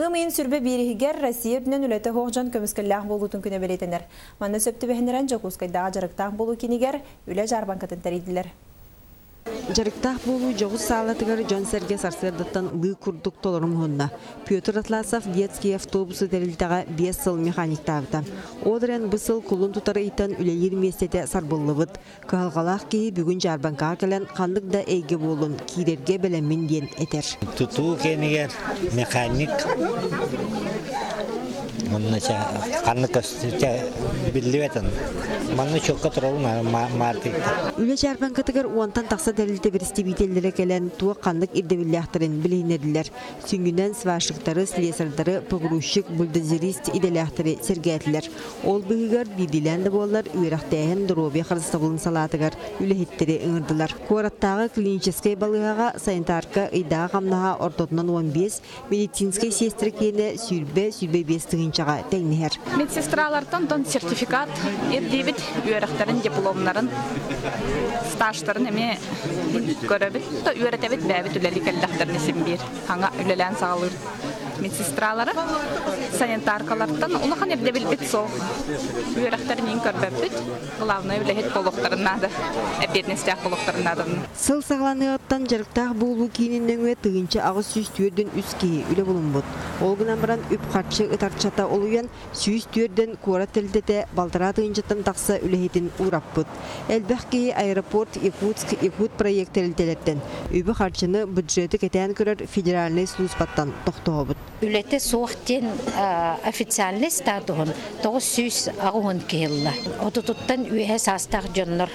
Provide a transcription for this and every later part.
Ымыйын сүрбе бирихигер Россия үрдінен үлеті хоғжан көміскілләқ болутын күне белетенер. Манны сөпті бәхінерен жоқускайдағы жарықтақ болу кенегер үле жарбанкатын тәрейділер. Жарықтақ болу жоғыз саалатығар Жон Серге сарсырдаттан лы күрдік толырым хонна. Петр Атласов детский автобусы дәрілтаға 5 сыл механиктағыта. Одырен бұсыл құлын тұтары итан үлелер местете сарбыллыбыт. Кығалғалақ кейі бүгін жарбанға кәлін қандық да әйге болын кейдерге білемін ден етер. Туту кенигер механик Маннача канны көстүчә биллибетен. Манны чокка турална мартыкта. Үле жарбанкатыгар уантан тақса дәрілті бірісті бейтелдері кәлін туа қандық ирдебілляқтарын білейнерділер. Сүнгінен свашықтары, слесардары, пұғырушық, бульдозерист иделяқтары сергәтілер. Ол бұғығар бейділәнді болар үйрақтайын дұробе қырыстығылын салатыгар үлехеттері ұңырдылар. Қуараттағы клиническай балығаға санитарка ыйдаға қамнаға ортотынан 15, медицинскай сестрі кені сүрбе, сүрбе 5 тығынчаға тәңнер. медсестралардан тон сертификат эрдибит үөрөхтерин дипломнарын стажтарын эми көрөбүт то үөретебит бээбит үлели келдахтерин исим бир хаңа үлелен саалыр медсестралары санитаркалардан улахан эрде билбит сол үөрөхтерин ин көрбөбүт главное үлехет болохтарыннады эпетнестях болохтарыннады Сыл сағланыяттан жарықтақ болу кейінен өе тығынчы ағыз сүйіс түрден үс кейі үлі болынбұд. Ол гынан баран үп қатшы ытарчата олуян сүйіс түрден кора тілдеті балтыра тығынчыттан тақса үліхетін ураппыд. Әлбәқ кейі аэропорт Якутск Якут проекттелітелеттен. Үбі қатшыны бюджеті кетен көрір федеральный службаттан тоқтоғыбыд. Үлете суохтен официальный статуын тоғыз сүйс ағуын кейілла. Отутуттан үйе састақ жоннор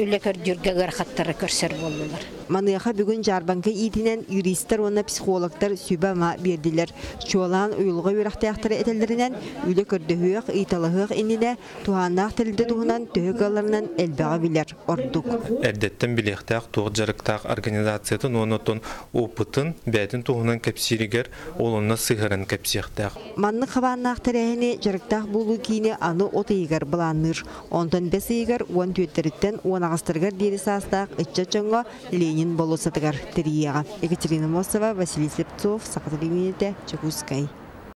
үлекөр жүрге ғырқаттары көрсер болдылар. Маныяха бүгін жарбанка итинен юристер оны психологтар сүбама бердилер. Чуалан уйылға үйрақтаяқтары этелерінен үлі көрдіхүйіқ, италығық иніне туғанақ тілді туғынан түйік аларынан әлбәға білер ордук. Әрдеттен билектақ туғы жарықтақ организациятын онытын опытын бәтін туғынан кәпсирігер олынна сығырын кәпсияқтақ. Манны қабаннақ тәрәхіне жарықтақ болу кейіне аны отыйгар бұланыр. Онтан бәс игар уан ағыстыргар дері састақ ытча чоңға Ленин болу сатыгар тірияға. Екатерина Мосова, Василий Слепцов, Сақаталиминете, Чекускай.